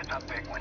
It's a big one.